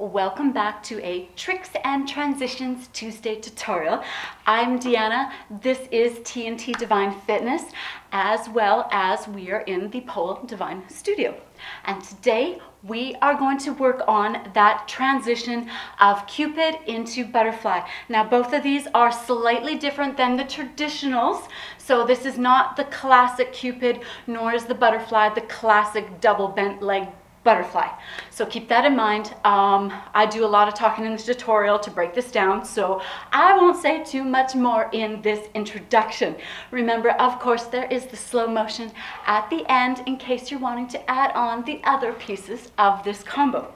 welcome back to a Tricks and Transitions Tuesday tutorial. I'm Deanna, this is TNT DeeVine Fitness, as well as we are in the Pole DeeVine Studio. And today we are going to work on that transition of Cupid into Butterfly. Now both of these are slightly different than the traditionals, so this is not the classic Cupid, nor is the Butterfly the classic double bent leg butterfly. So keep that in mind. Um, I do a lot of talking in this tutorial to break this down, so I won't say too much more in this introduction. Remember, of course, there is the slow motion at the end in case you're wanting to add on the other pieces of this combo.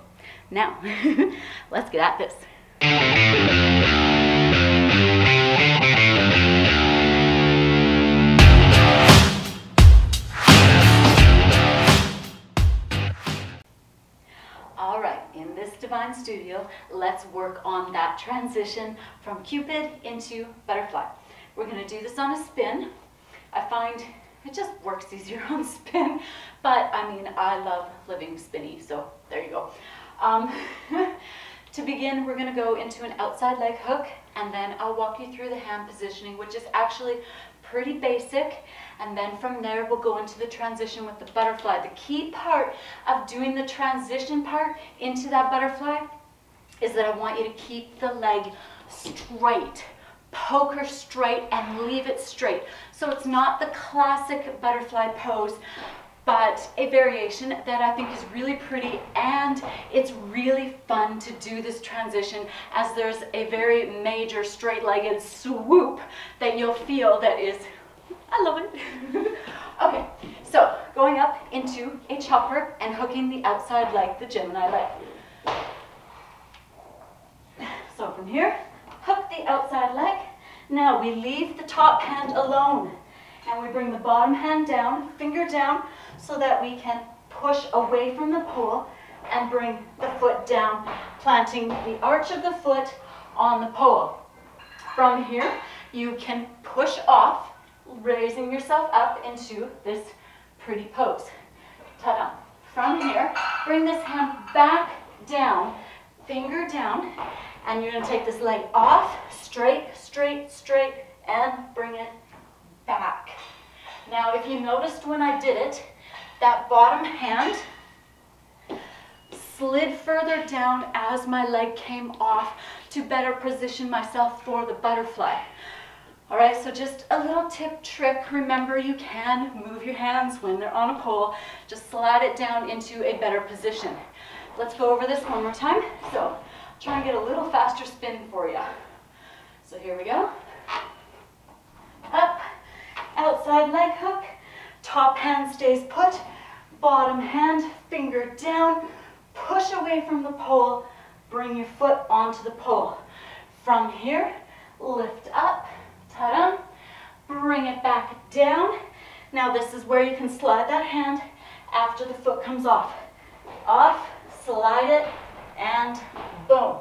Now, let's get at this. DeeVine Studio, let's work on that transition from Cupid into Butterfly. We're gonna do this on a spin. I find it just works easier on spin, but I mean, I love living spinny, so there you go. Um, to begin, we're gonna go into an outside leg hook, and then I'll walk you through the hand positioning, which is actually pretty basic. And then from there, we'll go into the transition with the butterfly. The key part of doing the transition part into that butterfly is that I want you to keep the leg straight. Poke her straight and leave it straight. So it's not the classic butterfly pose, but a variation that I think is really pretty and it's really fun to do this transition as there's a very major straight-legged swoop that you'll feel that is I love it. okay, so going up into a chopper and hooking the outside leg, the Gemini leg. So from here, hook the outside leg. Now we leave the top hand alone and we bring the bottom hand down, finger down, so that we can push away from the pole and bring the foot down, planting the arch of the foot on the pole. From here, you can push off raising yourself up into this pretty pose. Ta-da. From here, bring this hand back down, finger down, and you're gonna take this leg off, straight, straight, straight, and bring it back. Now, if you noticed when I did it, that bottom hand slid further down as my leg came off to better position myself for the butterfly. All right, so just a little tip trick. Remember, you can move your hands when they're on a pole. Just slide it down into a better position. Let's go over this one more time. So try and get a little faster spin for you. So here we go. Outside leg hook, top hand stays put, bottom hand, finger down, push away from the pole, bring your foot onto the pole. From here, lift up, Ta-da. Bring it back down. Now this is where you can slide that hand after the foot comes off. Off, slide it, and boom.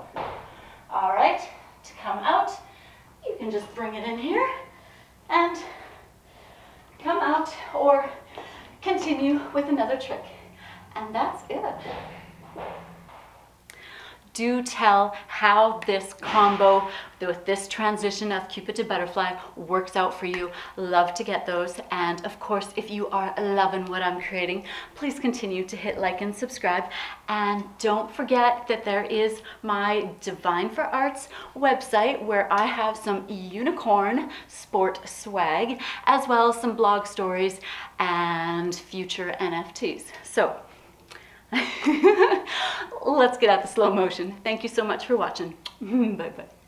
All right, to come out, you can just bring it in here and come out or continue with another trick. And that's it do tell how this combo with this transition of Cupid to Butterfly works out for you. Love to get those. And of course, if you are loving what I'm creating, please continue to hit like and subscribe. And don't forget that there is my DeeVine4Arts website where I have some unicorn sport swag, as well as some blog stories and future NFTs. So Let's get out the slow motion. Thank you so much for watching. Bye-bye.